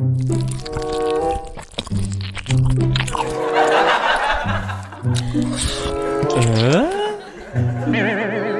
嗯？没没没没。